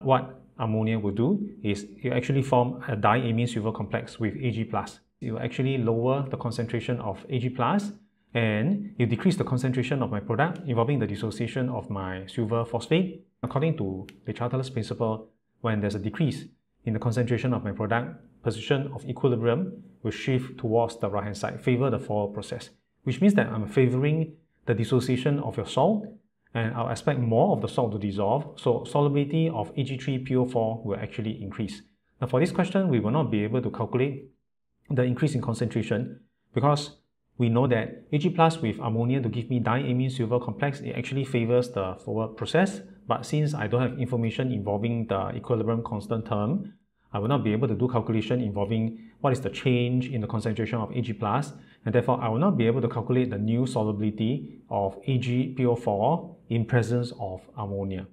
what ammonia will do is it actually form a diammine silver complex with Ag+. It will actually lower the concentration of Ag+, and you decrease the concentration of my product involving the dissociation of my silver phosphate. According to Le Chatelier's principle, when there's a decrease in the concentration of my product, position of equilibrium will shift towards the right hand side, favor the fall process, which means that I'm favoring the dissociation of your salt and I'll expect more of the salt to dissolve, so solubility of Ag3PO4 will actually increase. Now for this question, we will not be able to calculate the increase in concentration because we know that Ag plus with ammonia to give me diammine silver complex, it actually favors the forward process. But since I don't have information involving the equilibrium constant term, I will not be able to do calculation involving what is the change in the concentration of Ag+, and therefore I will not be able to calculate the new solubility of AgPO4 in presence of ammonia.